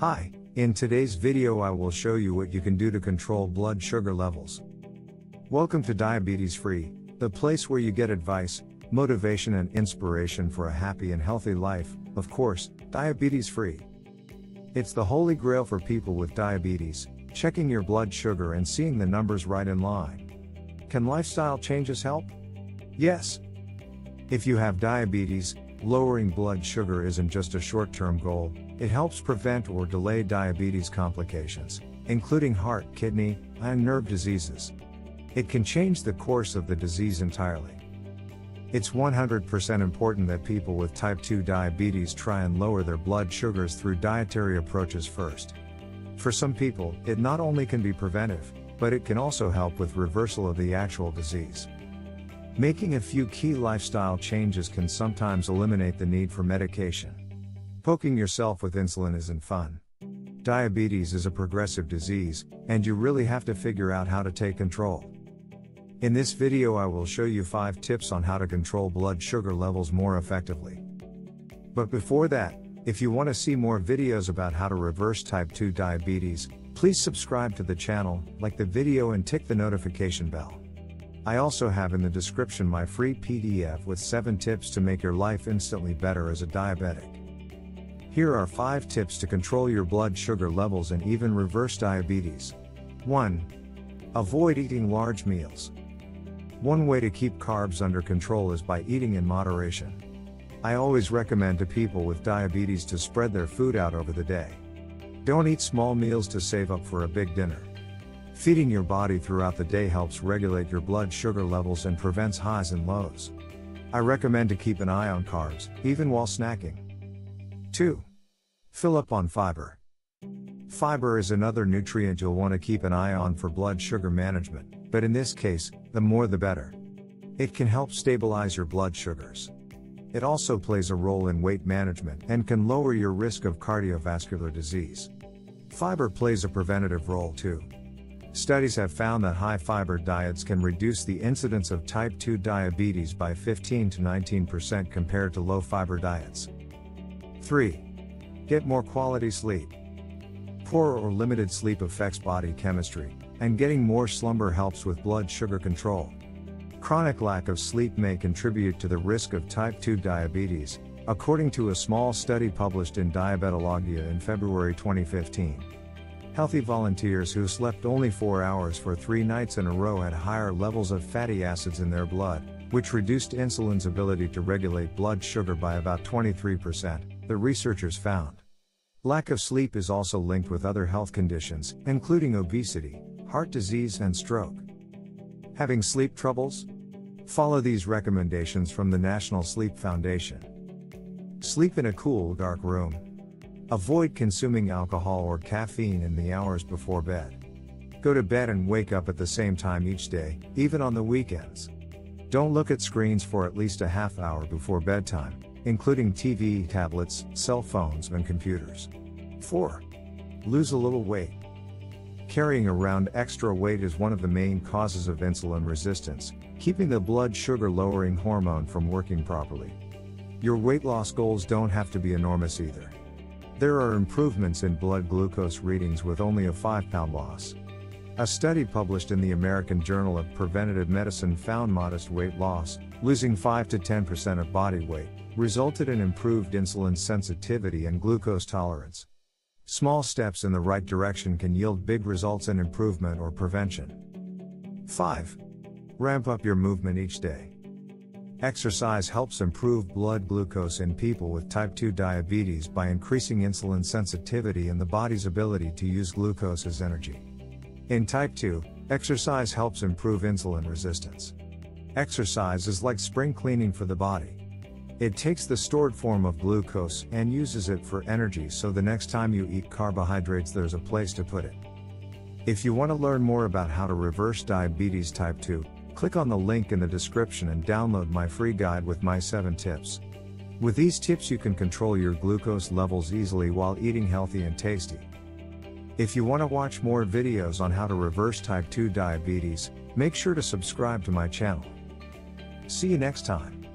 Hi, in today's video I will show you what you can do to control blood sugar levels. Welcome to Diabetes Free, the place where you get advice, motivation and inspiration for a happy and healthy life, of course, diabetes free. It's the holy grail for people with diabetes, checking your blood sugar and seeing the numbers right in line. Can lifestyle changes help? Yes. If you have diabetes, lowering blood sugar isn't just a short term goal, it helps prevent or delay diabetes complications, including heart, kidney, and nerve diseases. It can change the course of the disease entirely. It's 100% important that people with type 2 diabetes try and lower their blood sugars through dietary approaches first. For some people, it not only can be preventive, but it can also help with reversal of the actual disease. Making a few key lifestyle changes can sometimes eliminate the need for medication. Poking yourself with insulin isn't fun. Diabetes is a progressive disease, and you really have to figure out how to take control. In this video I will show you 5 tips on how to control blood sugar levels more effectively. But before that, if you want to see more videos about how to reverse type 2 diabetes, please subscribe to the channel, like the video and tick the notification bell. I also have in the description my free PDF with 7 tips to make your life instantly better as a diabetic. Here are 5 tips to control your blood sugar levels and even reverse diabetes. 1. Avoid eating large meals. One way to keep carbs under control is by eating in moderation. I always recommend to people with diabetes to spread their food out over the day. Don't eat small meals to save up for a big dinner. Feeding your body throughout the day helps regulate your blood sugar levels and prevents highs and lows. I recommend to keep an eye on carbs, even while snacking. 2. Fill up on fiber. Fiber is another nutrient you'll want to keep an eye on for blood sugar management, but in this case, the more the better. It can help stabilize your blood sugars. It also plays a role in weight management and can lower your risk of cardiovascular disease. Fiber plays a preventative role too. Studies have found that high fiber diets can reduce the incidence of type 2 diabetes by 15 to 19% compared to low fiber diets. 3. Get more quality sleep. Poor or limited sleep affects body chemistry, and getting more slumber helps with blood sugar control. Chronic lack of sleep may contribute to the risk of type 2 diabetes, according to a small study published in Diabetologia in February 2015. Healthy volunteers who slept only 4 hours for 3 nights in a row had higher levels of fatty acids in their blood, which reduced insulin's ability to regulate blood sugar by about 23% the researchers found. Lack of sleep is also linked with other health conditions, including obesity, heart disease, and stroke. Having sleep troubles? Follow these recommendations from the National Sleep Foundation. Sleep in a cool, dark room. Avoid consuming alcohol or caffeine in the hours before bed. Go to bed and wake up at the same time each day, even on the weekends. Don't look at screens for at least a half hour before bedtime, including TV, tablets, cell phones, and computers. 4. Lose a little weight. Carrying around extra weight is one of the main causes of insulin resistance, keeping the blood sugar lowering hormone from working properly. Your weight loss goals don't have to be enormous either. There are improvements in blood glucose readings with only a 5 pound loss. A study published in the American Journal of Preventive Medicine found modest weight loss, losing 5 to 10% of body weight, resulted in improved insulin sensitivity and glucose tolerance. Small steps in the right direction can yield big results in improvement or prevention. 5. Ramp up your movement each day. Exercise helps improve blood glucose in people with type 2 diabetes by increasing insulin sensitivity and the body's ability to use glucose as energy. In type 2, exercise helps improve insulin resistance. Exercise is like spring cleaning for the body. It takes the stored form of glucose and uses it for energy so the next time you eat carbohydrates there's a place to put it. If you want to learn more about how to reverse diabetes type 2, click on the link in the description and download my free guide with my 7 tips. With these tips you can control your glucose levels easily while eating healthy and tasty. If you want to watch more videos on how to reverse type 2 diabetes, make sure to subscribe to my channel. See you next time.